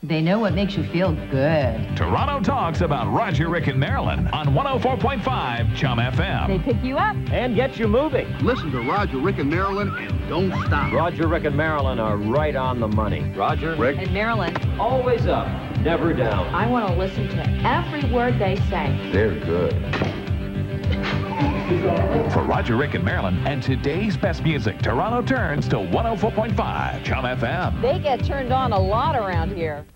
They know what makes you feel good. Toronto talks about Roger, Rick, and Marilyn on 104.5 Chum FM. They pick you up. And get you moving. Listen to Roger, Rick, and Marilyn and don't stop. Roger, Rick, and Marilyn are right on the money. Roger, Rick, And Marilyn, always up, never down. I want to listen to every word they say. they're good. Roger, Rick, and Marilyn and today's best music, Toronto turns to 104.5 Chum FM. they get turned on a lot around here.